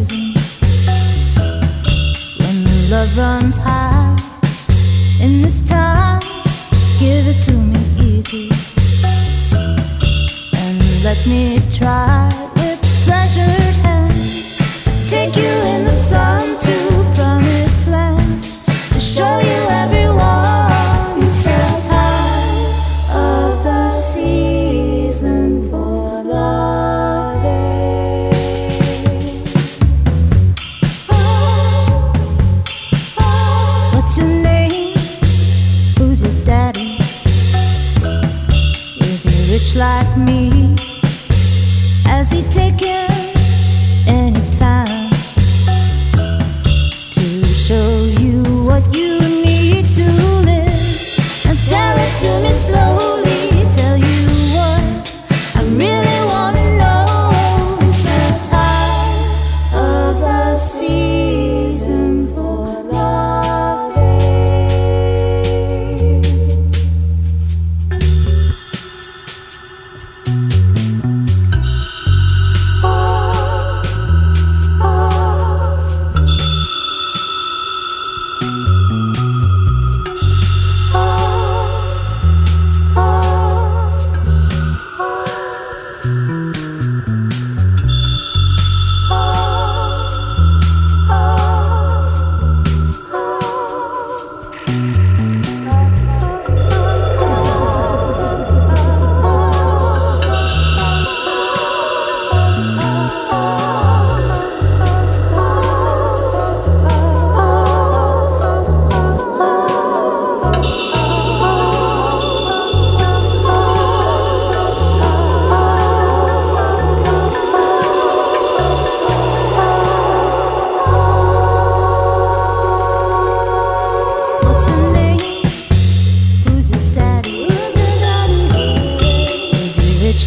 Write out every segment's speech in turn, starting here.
When the love runs high, in this time, give it to me easy. And let me try. Like me? Has he taken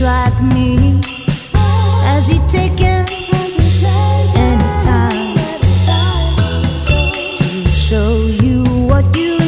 like me? Has he taken any time to show you what you?